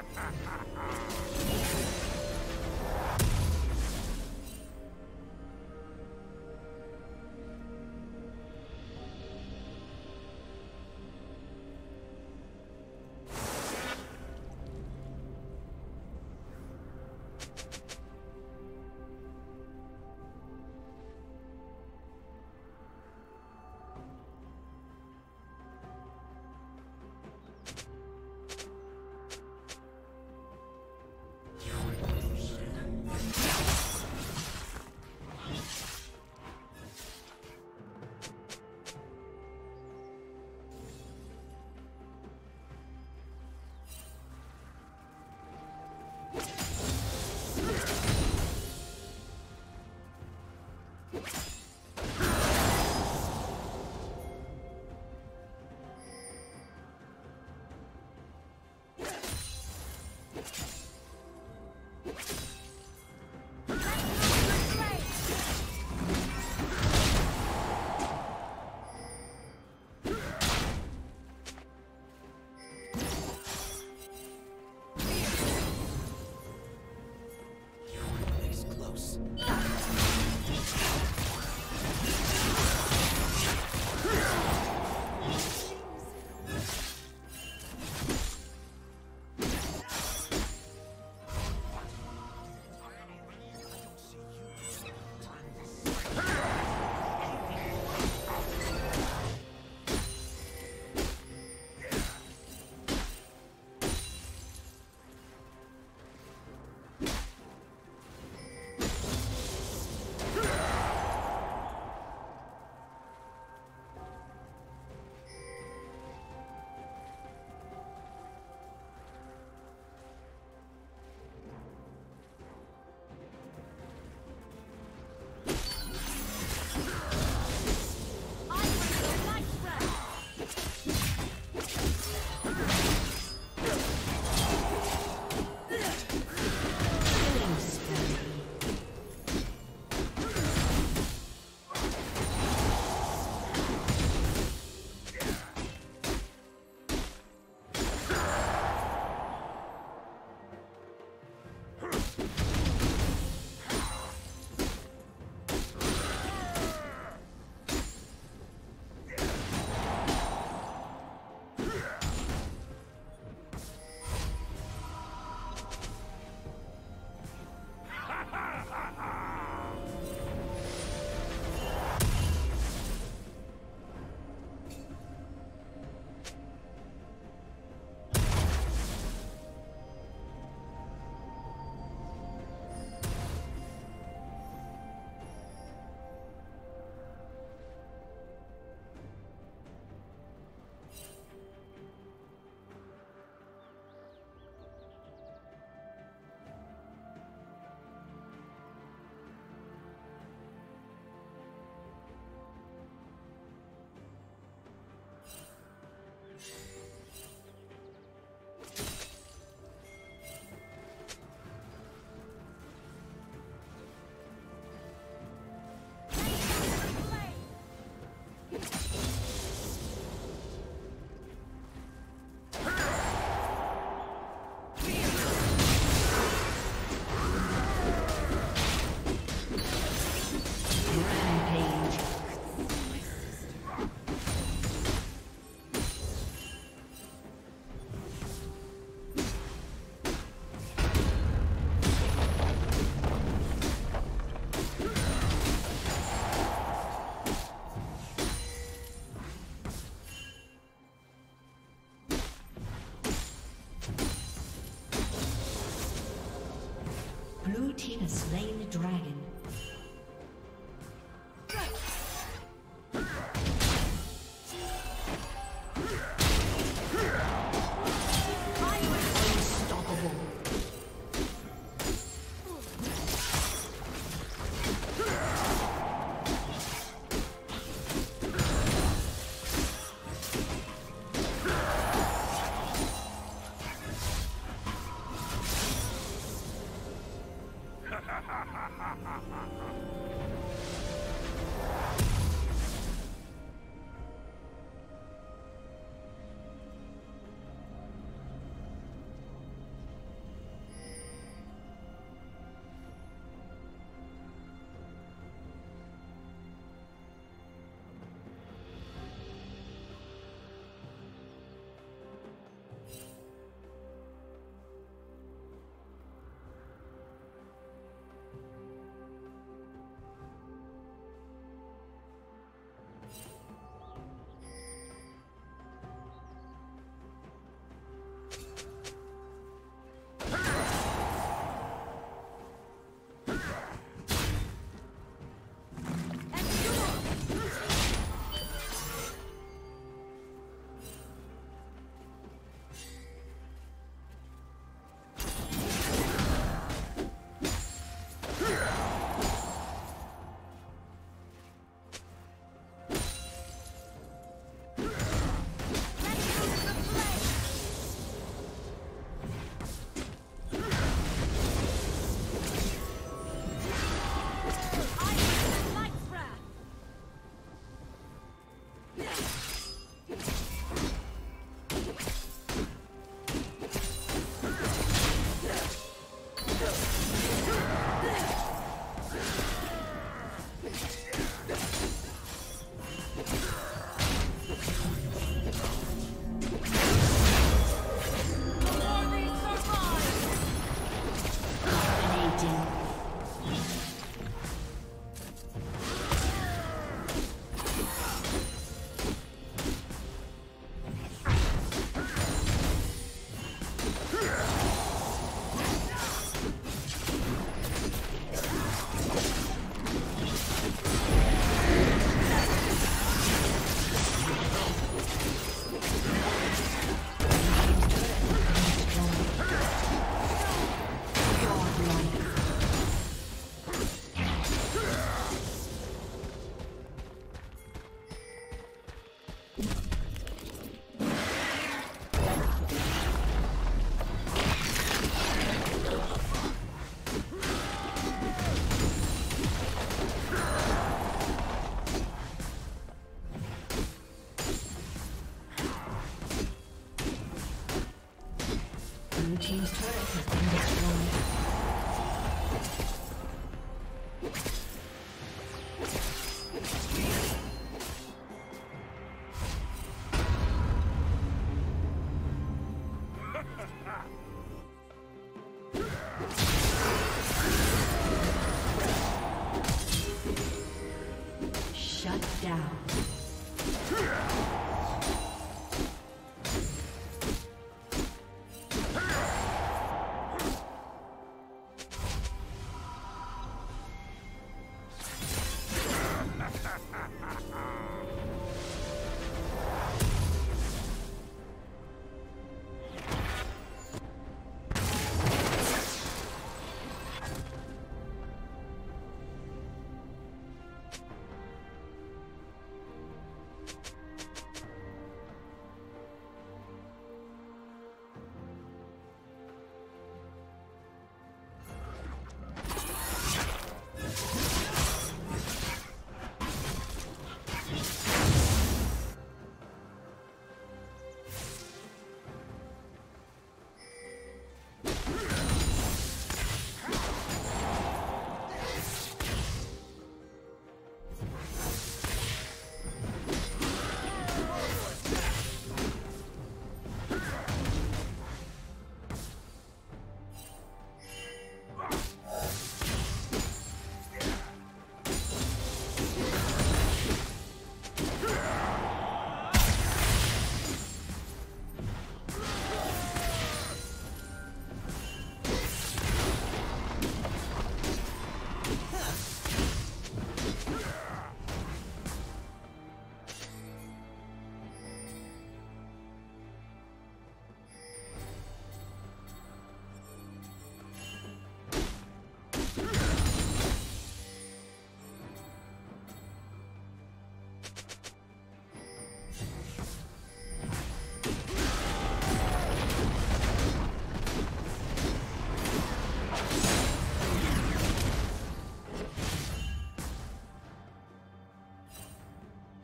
ha ha ha!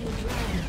Has slain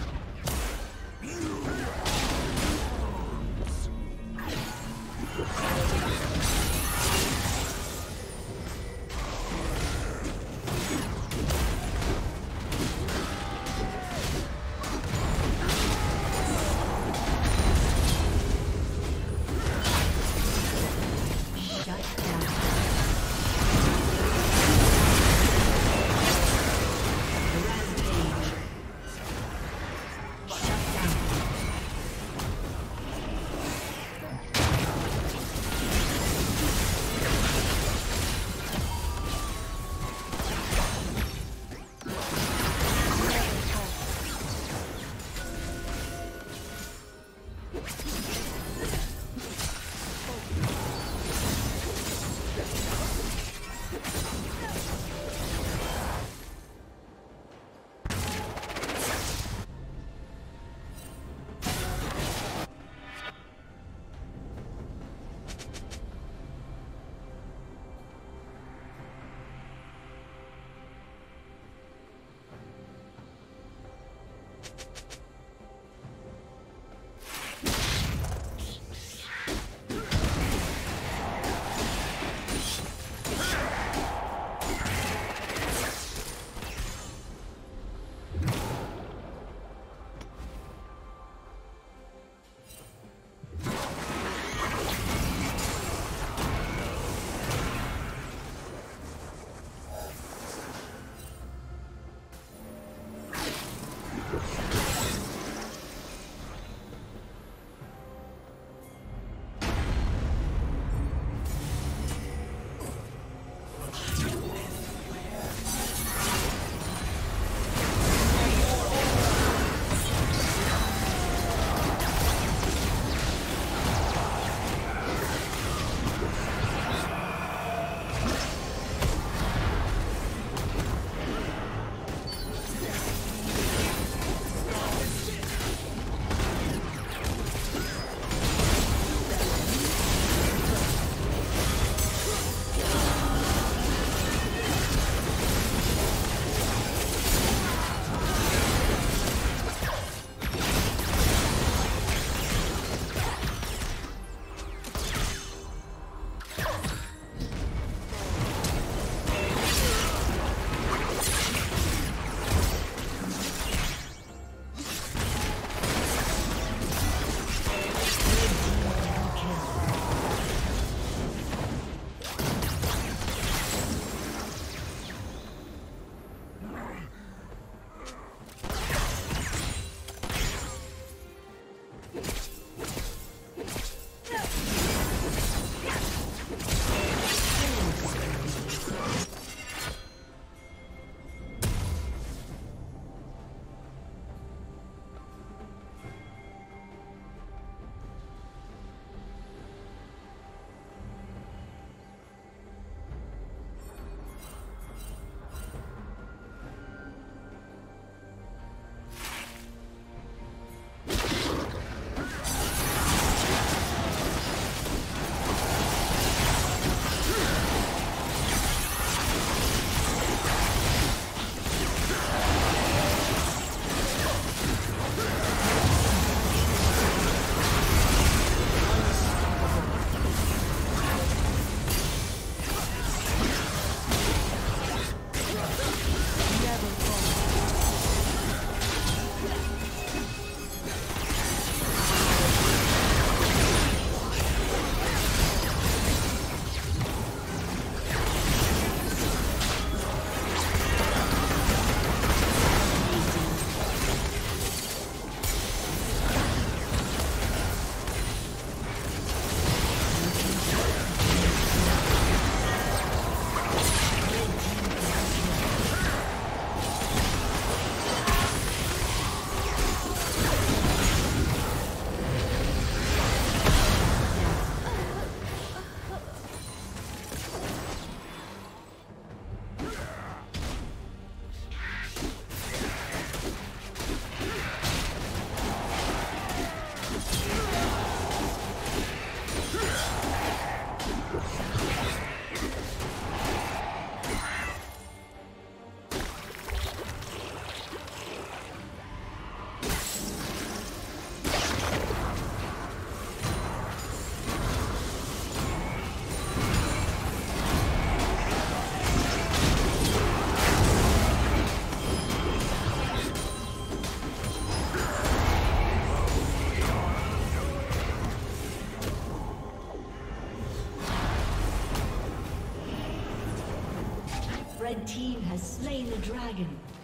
slain the dragon.